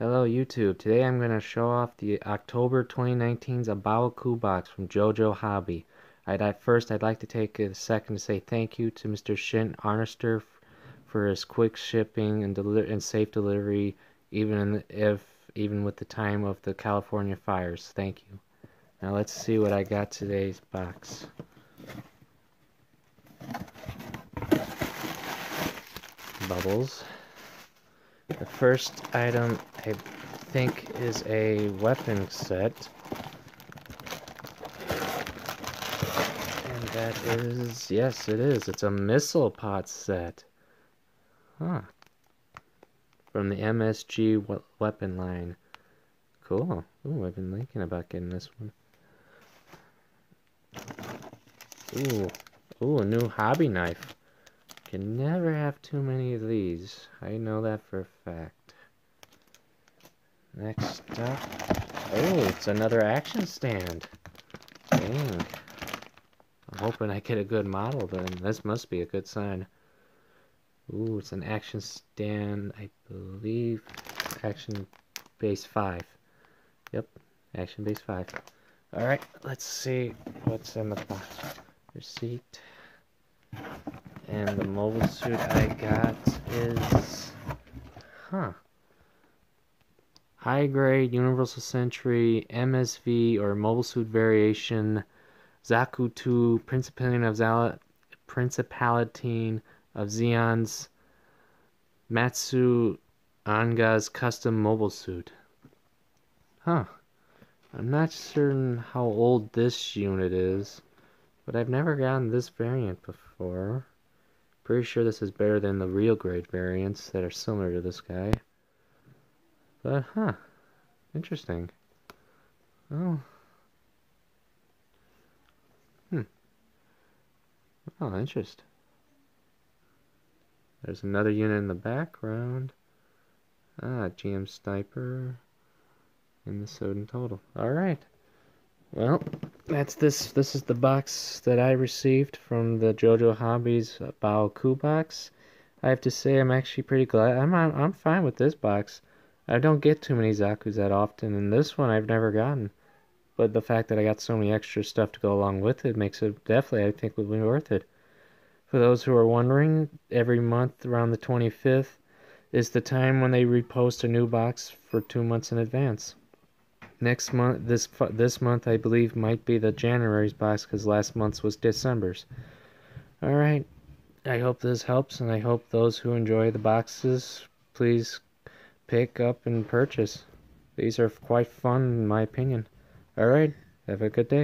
Hello YouTube. Today I'm going to show off the October 2019's Baoa Qu box from JoJo Hobby. I'd, at first I'd like to take a second to say thank you to Mr. Shin Arnister for his quick shipping and, and safe delivery even if even with the time of the California fires. Thank you. Now let's see what I got today's box. Bubbles. The first item I think is a weapon set. And that is, yes it is, it's a missile pot set. Huh. From the MSG weapon line. Cool. Ooh, I've been thinking about getting this one. Ooh. Ooh, a new hobby knife. Can never have too many of these. I know that for a fact. Next up. Oh, it's another action stand. Dang. I'm hoping I get a good model then. This must be a good sign. Ooh, it's an action stand, I believe. Action base 5. Yep, action base 5. Alright, let's see what's in the box. Receipt. And the mobile suit I got is, huh, high grade Universal Century MSV or mobile suit variation Zaku 2 Principality of Zala, Principality of Zeon's Matsu Anga's custom mobile suit. Huh. I'm not certain how old this unit is, but I've never gotten this variant before. Pretty sure this is better than the real grade variants that are similar to this guy. But, huh. Interesting. Oh. Hmm. Oh, interest. There's another unit in the background. Ah, GM Sniper. And the Soden Total. Alright. Well, that's this. This is the box that I received from the JoJo Hobbies Baoa Qu box. I have to say, I'm actually pretty glad. I'm I'm fine with this box. I don't get too many Zaku's that often, and this one I've never gotten. But the fact that I got so many extra stuff to go along with it makes it definitely, I think, would be worth it. For those who are wondering, every month around the 25th is the time when they repost a new box for two months in advance next month this this month I believe might be the January's box because last month's was December's. All right. I hope this helps and I hope those who enjoy the boxes please pick up and purchase. These are quite fun in my opinion. All right. Have a good day.